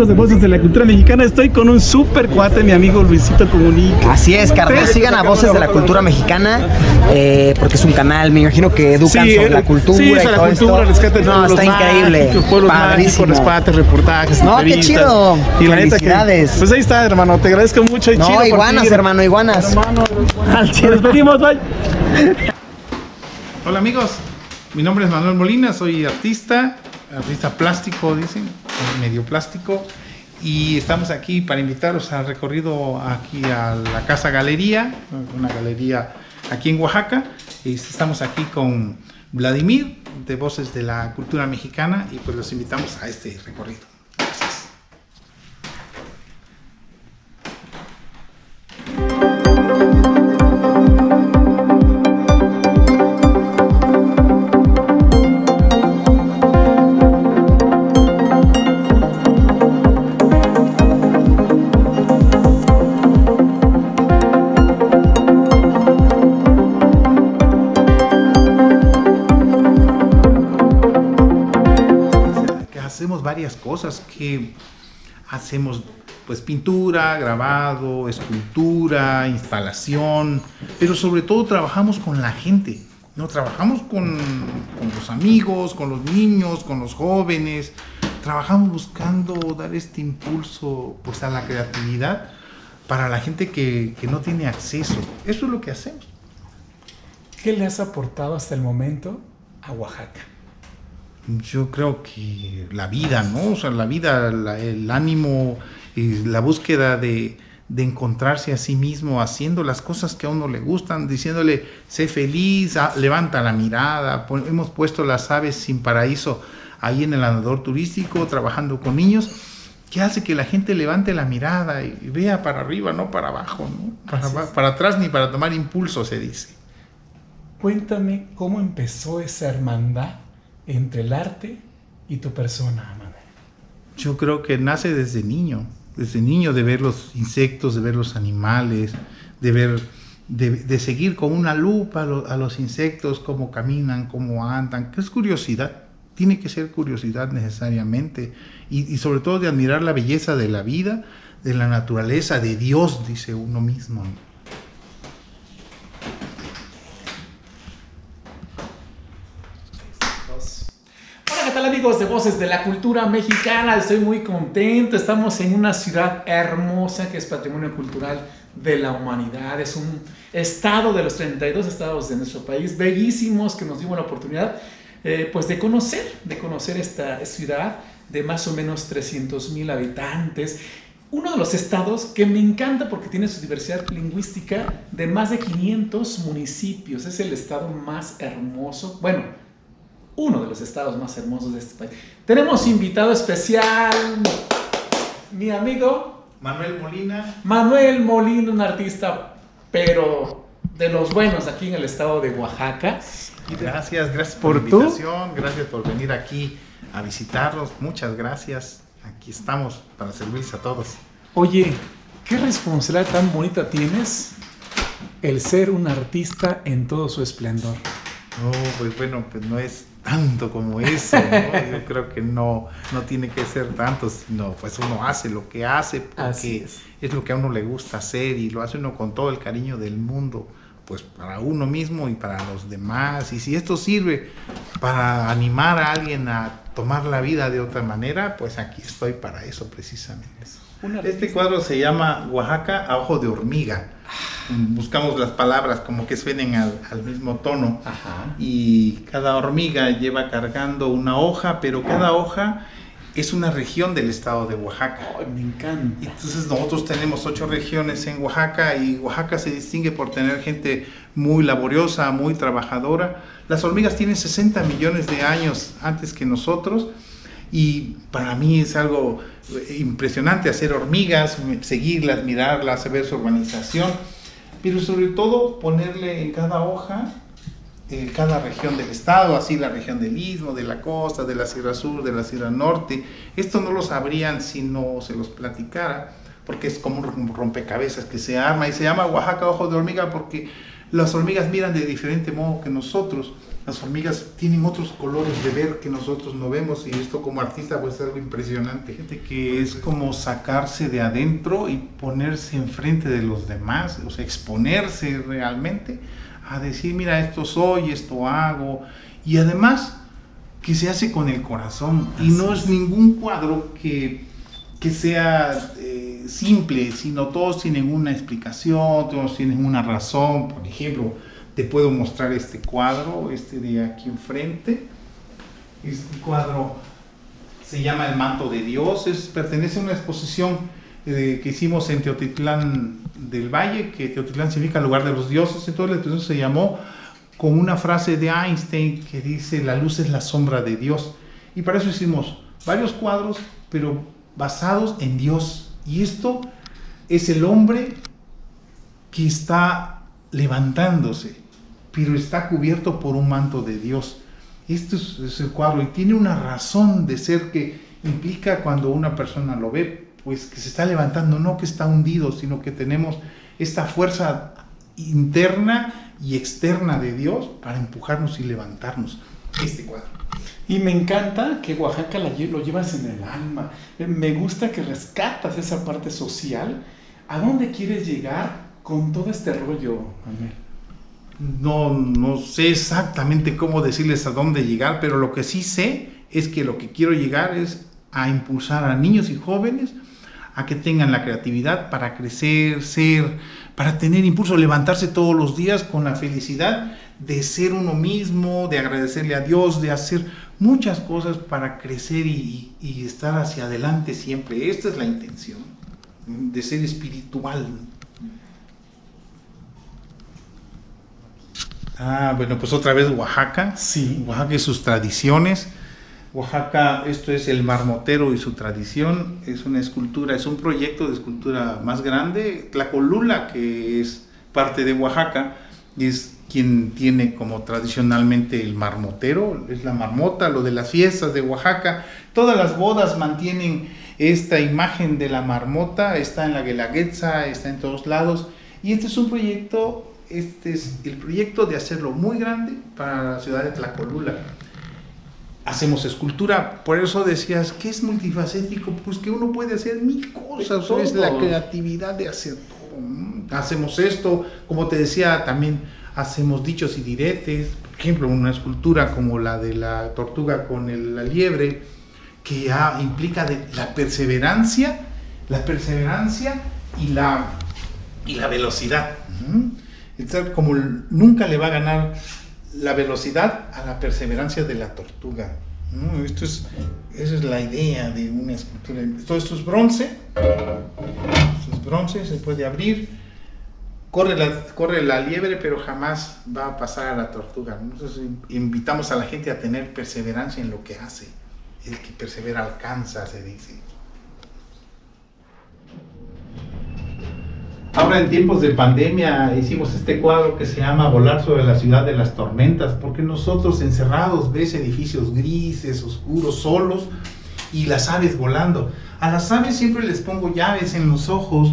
amigos de Voces de la Cultura Mexicana? Estoy con un super cuate, mi amigo Luisito Comunica. Así es, carnal. Sigan a Voces de la Cultura Mexicana eh, porque es un canal, me imagino que educan Sí, sobre eh, la cultura sí, y sobre todo la cultura, esto. rescate de No, pueblos está increíble. mágicos, pueblos Padrísimo. mágicos, rescates, reportajes, No, qué chido. Y la neta que, Felicidades. pues ahí está, hermano. Te agradezco mucho. Y chido No, por iguanas, ti, hermano, iguanas. Hermano, nos despedimos, bye. Hola amigos, mi nombre es Manuel Molina, soy artista, artista plástico, dicen, medio plástico, y estamos aquí para invitaros al recorrido aquí a la Casa Galería, una galería aquí en Oaxaca. Y estamos aquí con Vladimir, de Voces de la Cultura Mexicana, y pues los invitamos a este recorrido. Varias cosas que hacemos pues pintura, grabado, escultura, instalación, pero sobre todo trabajamos con la gente, ¿no? Trabajamos con, con los amigos, con los niños, con los jóvenes, trabajamos buscando dar este impulso pues a la creatividad para la gente que, que no tiene acceso. Eso es lo que hacemos. ¿Qué le has aportado hasta el momento a Oaxaca? Yo creo que la vida, ¿no? O sea, la vida, la- el ánimo, y la búsqueda de, de encontrarse a sí mismo haciendo las cosas que a uno le gustan, diciéndole, sé feliz, ah, levanta la mirada. Pon- hemos puesto las aves sin paraíso ahí en el andador turístico, trabajando con niños, que hace que la gente levante la mirada y, vea para arriba, no para abajo, ¿no? Para atrás ni para tomar impulso, se dice. Cuéntame cómo empezó esa hermandad entre el arte y tu persona, Manuel. Yo creo que nace desde niño, desde niño de ver los insectos, de ver los animales, de ver, de, seguir con una lupa a, lo- a los insectos, cómo caminan, cómo andan, que es curiosidad, tiene que ser curiosidad necesariamente, y sobre todo de admirar la belleza de la vida, de la naturaleza, de Dios, dice uno mismo. Hola, ¿qué tal amigos de Voces de la Cultura Mexicana? Estoy muy contento. Estamos en una ciudad hermosa que es patrimonio cultural de la humanidad. Es un estado de los 32 estados de nuestro país, bellísimos, que nos dimos la oportunidad eh, pues de conocer, de conocer esta ciudad de más o menos 300 mil habitantes. Uno de los estados que me encanta porque tiene su diversidad lingüística de más de 500 municipios. Es el estado más hermoso. Bueno, uno de los estados más hermosos de este país. Tenemos invitado especial, mi amigo Manuel Molina, Manuel Molina, un artista, pero de los buenos aquí en el estado de Oaxaca. gracias, gracias por, ¿Por la tú? invitación, gracias por venir aquí a visitarnos, muchas gracias, aquí estamos para servirles a todos. Oye, qué responsabilidad tan bonita tienes el ser un artista en todo su esplendor. No, pues bueno, pues no es tanto como eso, ¿no? Yo creo que no, no tiene que ser tanto, sino pues uno hace lo que hace porque es. es. lo que a uno le gusta hacer y lo hace uno con todo el cariño del mundo, pues para uno mismo y para los demás. Y si esto sirve para animar a alguien a tomar la vida de otra manera, pues aquí estoy para eso precisamente. Este cuadro se llama Oaxaca a ojo de hormiga. Buscamos las palabras como que suenen al, al mismo tono Ajá. y cada hormiga lleva cargando una hoja, pero cada hoja es una región del estado de Oaxaca. Me encanta. Entonces nosotros tenemos ocho regiones en Oaxaca y Oaxaca se distingue por tener gente muy laboriosa, muy trabajadora. Las hormigas tienen 60 millones de años antes que nosotros y para mí es algo eh, impresionante hacer hormigas, seguirlas, mirarlas, ver su organización, pero sobre todo ponerle en cada hoja eh, cada región del estado, así la región del Istmo, de la costa, de la Sierra Sur, de la Sierra Norte. Esto no lo sabrían si no se los platicara, porque es como un rompecabezas que se arma y se llama Oaxaca Ojo de Hormiga porque las hormigas miran de diferente modo que nosotros. Las hormigas tienen otros colores de ver que nosotros no vemos y esto como artista puede ser algo impresionante. Gente que es como sacarse de adentro y ponerse enfrente de los demás, o sea, exponerse realmente a decir, mira, esto soy, esto hago. Y además que se hace con el corazón y no es ningún cuadro que, que sea eh, simple, sino todos tienen una explicación, todos tienen una razón. Por ejemplo, te puedo mostrar este cuadro, este de aquí enfrente. Este cuadro se llama El manto de Dios, es, pertenece a una exposición eh, que hicimos en Teotitlán del Valle, que Teotitlán significa lugar de los dioses, entonces la exposición se llamó con una frase de Einstein que dice, la luz es la sombra de Dios. Y para eso hicimos varios cuadros, pero basados en Dios. Y esto es el hombre que está levantándose, pero está cubierto por un manto de Dios. Esto es, el cuadro y tiene una razón de ser que implica cuando una persona lo ve, pues que se está levantando, no que está hundido, sino que tenemos esta fuerza interna y externa de Dios para empujarnos y levantarnos. Este cuadro. Y me encanta que Oaxaca lo llevas en el alma. Me gusta que rescatas esa parte social. ¿A dónde quieres llegar con todo este rollo, Manuel? No, no sé exactamente cómo decirles a dónde llegar, pero lo que sí sé es que lo que quiero llegar es a impulsar a niños y jóvenes a que tengan la creatividad para crecer, ser, para tener impulso, levantarse todos los días con la felicidad de ser uno mismo, de agradecerle a Dios, de hacer muchas cosas para crecer y, estar hacia adelante siempre. Esta es la intención, de ser espiritual. Ah, bueno, pues otra vez Oaxaca. Sí. Oaxaca y sus tradiciones. Oaxaca, esto es el marmotero y su tradición, es una escultura, es un proyecto de escultura más grande. Tlacolula, que es parte de Oaxaca, es quien tiene como tradicionalmente el marmotero, es la marmota, lo de las fiestas de Oaxaca. Todas las bodas mantienen esta imagen de la marmota, está en la Guelaguetza, está en todos lados. Y este es un proyecto, este es el proyecto de hacerlo muy grande para la ciudad de Tlacolula hacemos escultura. Por eso decías que es multifacético, pues que uno puede hacer mil cosas. Es la creatividad de hacer todo. Hacemos esto, como te decía, también hacemos dichos y diretes. Por ejemplo, una escultura como la de la tortuga con la liebre, que ya implica de la perseverancia, la perseverancia y la, y la velocidad. Como nunca le va a ganar la velocidad a la perseverancia de la tortuga. Esto es, esa es la idea de una escultura. Todo esto es bronce. Esto es bronce, se puede abrir. Corre la, corre la liebre, pero jamás va a pasar a la tortuga. Entonces invitamos a la gente a tener perseverancia en lo que hace. El que persevera alcanza, se dice. Ahora en tiempos de pandemia hicimos este cuadro que se llama Volar sobre la ciudad de las tormentas, porque nosotros encerrados ves edificios grises, oscuros, solos y las aves volando. A las aves siempre les pongo llaves en los ojos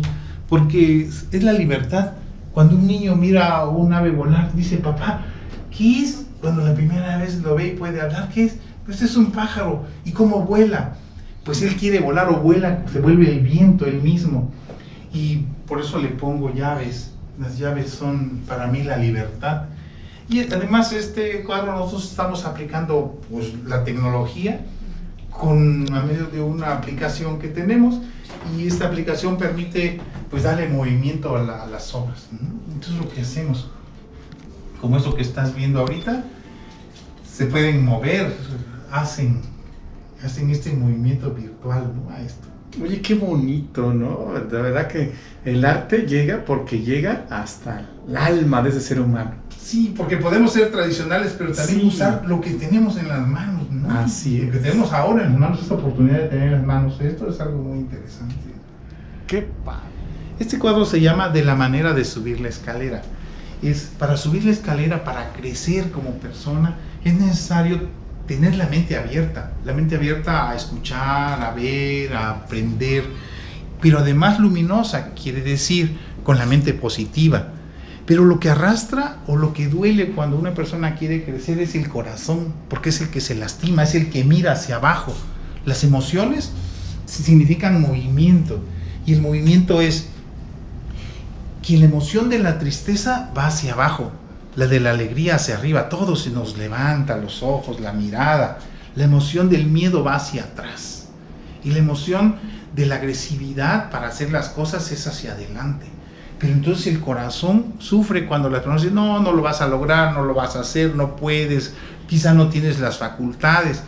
porque es la libertad. Cuando un niño mira a un ave volar, dice, papá, ¿qué es? Cuando la primera vez lo ve y puede hablar, ¿qué es? Pues es un pájaro. ¿Y cómo vuela? Pues él quiere volar o vuela, se vuelve el viento él mismo y por eso le pongo llaves. Las llaves son para mí la libertad. Y además este cuadro nosotros estamos aplicando pues, la tecnología con a medio de una aplicación que tenemos y esta aplicación permite pues darle movimiento a, las obras. Entonces lo que hacemos, como eso que estás viendo ahorita, se pueden mover, hacen, hacen este movimiento virtual a esto. Oye, qué bonito, ¿no? De verdad que el arte llega porque llega hasta el alma de ese ser humano. Sí, porque podemos ser tradicionales, pero también usar lo que tenemos en las manos, ¿no? Así es. Lo que tenemos ahora en las manos, esta oportunidad de tener en las manos, esto es algo muy interesante. Qué padre. Este cuadro se llama De la manera de subir la escalera. Es para subir la escalera, para crecer como persona, es necesario tener la mente abierta, la mente abierta a escuchar, a ver, a aprender, pero además luminosa, quiere decir con la mente positiva. Pero lo que arrastra o lo que duele cuando una persona quiere crecer es el corazón, porque es el que se lastima, es el que mira hacia abajo. Las emociones significan movimiento y el movimiento es que la emoción de la tristeza va hacia abajo, la de la alegría hacia arriba, todo se nos levanta, los ojos, la mirada. La emoción del miedo va hacia atrás y la emoción de la agresividad para hacer las cosas es hacia adelante. Pero entonces el corazón sufre cuando la persona dice, no, no lo vas a lograr, no lo vas a hacer, no puedes, quizá no tienes las facultades.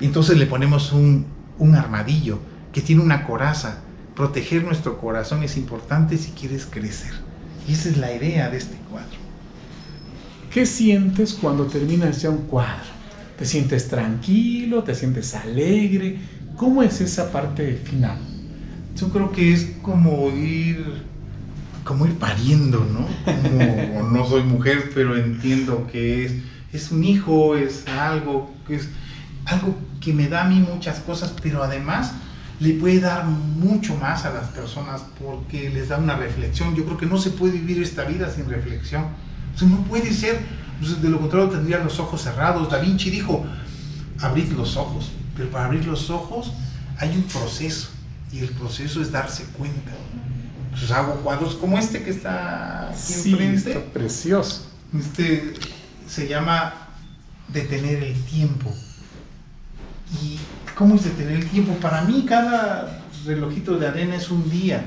Entonces le ponemos un, un armadillo que tiene una coraza. Proteger nuestro corazón es importante si quieres crecer. Y esa es la idea de este cuadro. ¿Qué sientes cuando terminas ya un cuadro? ¿Te sientes tranquilo? ¿Te sientes alegre? ¿Cómo es esa parte final? Yo creo que es como ir, como ir pariendo, ¿no? Como, no soy mujer, pero entiendo que es, es un hijo, es algo, es algo que me da a mí muchas cosas, pero además le puede dar mucho más a las personas porque les da una reflexión. Yo creo que no se puede vivir esta vida sin reflexión. O sea, no puede ser, pues, de lo contrario tendría los ojos cerrados. Da Vinci dijo, abrid los ojos, pero para abrir los ojos hay un proceso y el proceso es darse cuenta. Entonces hago cuadros como este que está aquí Sí, enfrente. está precioso. Este se llama detener el tiempo. ¿Y cómo es detener el tiempo? Para mí cada relojito de arena es un día.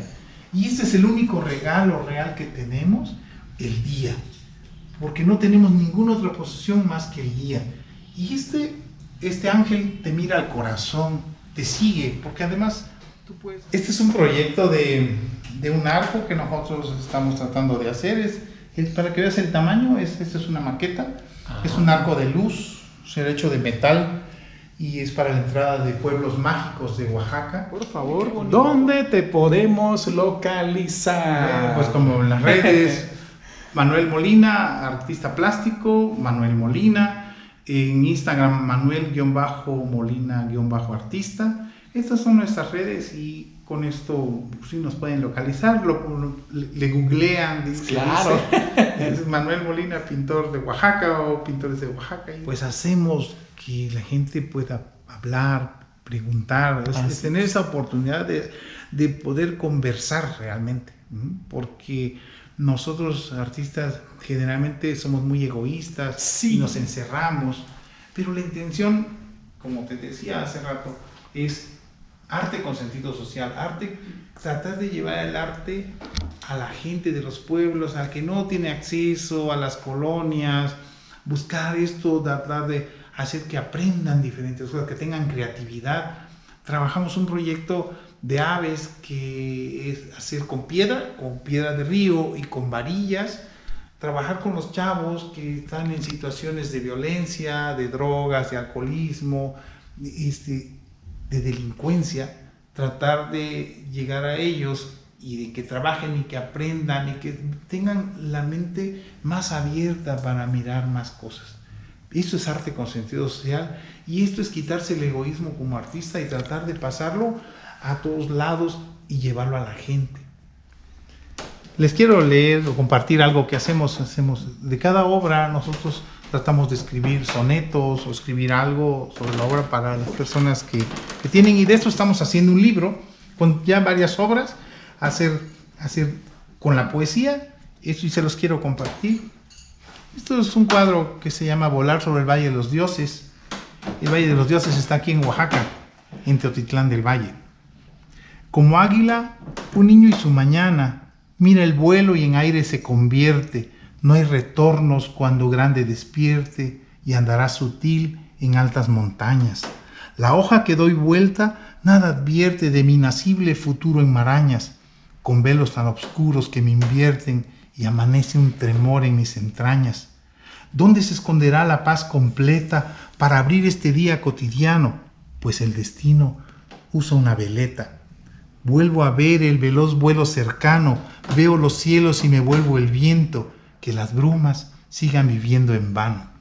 Y este es el único regalo real que tenemos, el día. Porque no tenemos ninguna otra posesión más que el día. Y este, este ángel te mira al corazón, te sigue, porque además tú puedes... Este es un proyecto de, de un arco que nosotros estamos tratando de hacer. Es, es- para que veas el tamaño, es, esta es una maqueta. Es un arco de luz, es hecho de metal y es para la entrada de pueblos mágicos de Oaxaca. Por favor, ¿dónde te podemos localizar? Pues como en las redes, Manuel Molina, artista plástico, Manuel Molina, en Instagram Manuel-Molina-artista. Estas son nuestras redes y con esto pues, sí nos pueden localizar, lo, le, le googlean, dice, Claro. es Manuel Molina, pintor de Oaxaca o pintores de Oaxaca. Pues hacemos que la gente pueda hablar, preguntar, es- Así es tener esa oportunidad de, de poder conversar realmente, porque nosotros artistas generalmente somos muy egoístas Sí. y nos encerramos, pero la intención, como te decía hace rato, es arte con sentido social, arte, tratar de llevar el arte a la gente de los pueblos, al que no tiene acceso a las colonias, buscar esto, tratar de hacer que aprendan diferentes cosas, que tengan creatividad. Trabajamos un proyecto de aves que es hacer con piedra, con piedra de río y con varillas, trabajar con los chavos que están en situaciones de violencia, de drogas, de alcoholismo, este, de delincuencia, tratar de llegar a ellos y de que trabajen y que aprendan y que tengan la mente más abierta para mirar más cosas. Esto es arte con sentido social y esto es quitarse el egoísmo como artista y tratar de pasarlo a todos lados y llevarlo a la gente. Les quiero leer o compartir algo que hacemos. hacemos de cada obra nosotros tratamos de escribir sonetos o escribir algo sobre la obra para las personas que, que tienen y de esto estamos haciendo un libro con ya varias obras, hacer, hacer con la poesía, eso y se los quiero compartir. Esto es un cuadro que se llama Volar sobre el Valle de los Dioses. El Valle de los Dioses está aquí en Oaxaca, en Teotitlán del Valle. Como águila, un niño y su mañana, mira el vuelo y en aire se convierte. No hay retornos cuando grande despierte y andará sutil en altas montañas. La hoja que doy vuelta nada advierte de mi inacible futuro en marañas, con velos tan oscuros que me invierten y amanece un tremor en mis entrañas. ¿Dónde se esconderá la paz completa para abrir este día cotidiano? Pues el destino usa una veleta. Vuelvo a ver el veloz vuelo cercano, veo los cielos y me vuelvo el viento, que las brumas sigan viviendo en vano.